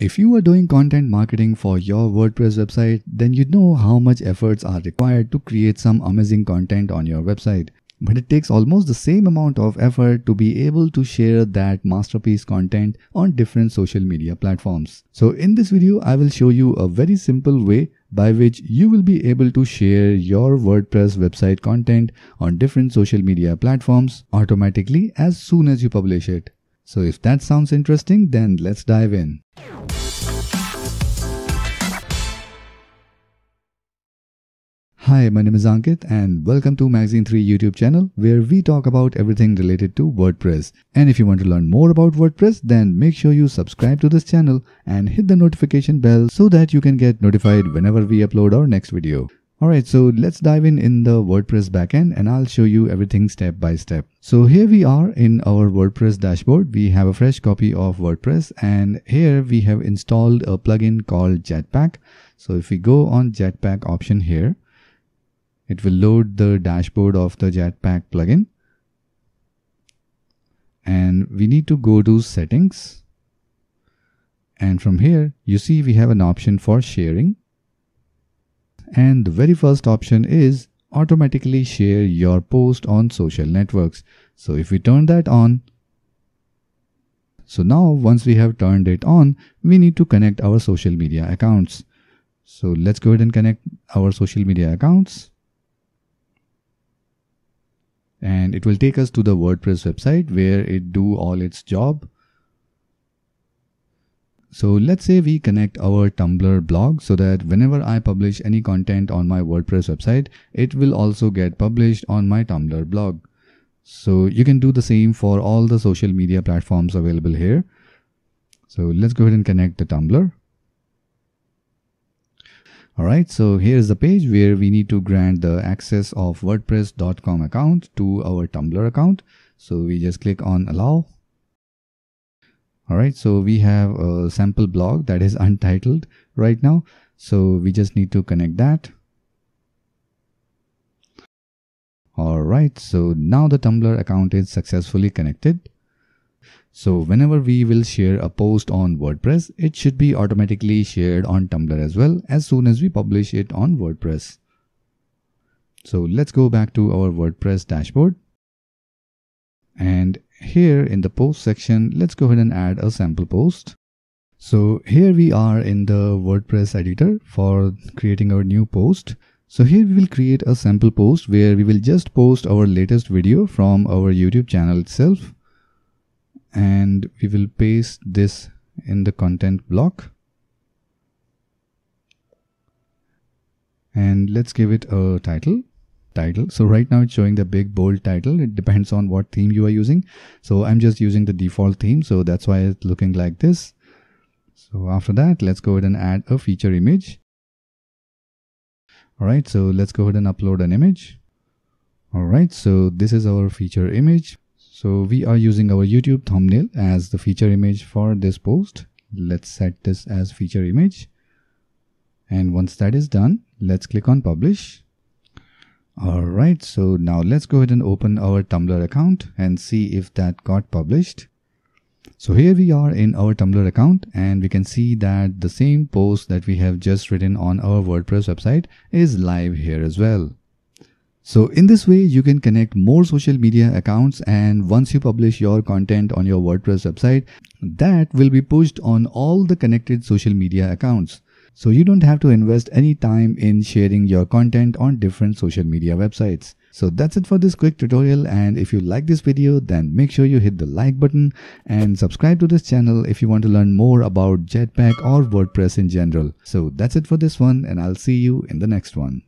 If you are doing content marketing for your WordPress website, then you know how much efforts are required to create some amazing content on your website. But it takes almost the same amount of effort to be able to share that masterpiece content on different social media platforms. So in this video, I will show you a very simple way by which you will be able to share your WordPress website content on different social media platforms automatically as soon as you publish it. So if that sounds interesting, then let's dive in. Hi, my name is Ankit and welcome to Magazine 3 YouTube channel where we talk about everything related to WordPress. And if you want to learn more about WordPress, then make sure you subscribe to this channel and hit the notification bell so that you can get notified whenever we upload our next video. Alright, so let's dive in in the WordPress backend and I'll show you everything step by step. So here we are in our WordPress dashboard. We have a fresh copy of WordPress and here we have installed a plugin called Jetpack. So if we go on Jetpack option here, it will load the dashboard of the Jetpack plugin. And we need to go to settings. And from here, you see we have an option for sharing. And the very first option is automatically share your post on social networks. So if we turn that on, so now once we have turned it on, we need to connect our social media accounts. So let's go ahead and connect our social media accounts and it will take us to the WordPress website where it do all its job. So let's say we connect our Tumblr blog so that whenever I publish any content on my WordPress website, it will also get published on my Tumblr blog. So you can do the same for all the social media platforms available here. So let's go ahead and connect the Tumblr. Alright, so here is the page where we need to grant the access of wordpress.com account to our Tumblr account. So we just click on allow. Alright, so we have a sample blog that is untitled right now. So we just need to connect that. Alright, so now the Tumblr account is successfully connected. So whenever we will share a post on WordPress, it should be automatically shared on Tumblr as well as soon as we publish it on WordPress. So let's go back to our WordPress dashboard. And here in the post section, let's go ahead and add a sample post. So here we are in the WordPress editor for creating our new post. So here we will create a sample post where we will just post our latest video from our YouTube channel itself and we will paste this in the content block. And let's give it a title. Title. So right now it's showing the big bold title. It depends on what theme you are using. So i'm just using the default theme. So that's why it's looking like this. So after that let's go ahead and add a feature image. All right. So let's go ahead and upload an image. All right. So this is our feature image so we are using our YouTube thumbnail as the feature image for this post. Let's set this as feature image. And once that is done, let's click on publish. Alright, so now let's go ahead and open our Tumblr account and see if that got published. So here we are in our Tumblr account and we can see that the same post that we have just written on our WordPress website is live here as well. So in this way, you can connect more social media accounts and once you publish your content on your WordPress website, that will be pushed on all the connected social media accounts. So you don't have to invest any time in sharing your content on different social media websites. So that's it for this quick tutorial and if you like this video then make sure you hit the like button and subscribe to this channel if you want to learn more about Jetpack or WordPress in general. So that's it for this one and I'll see you in the next one.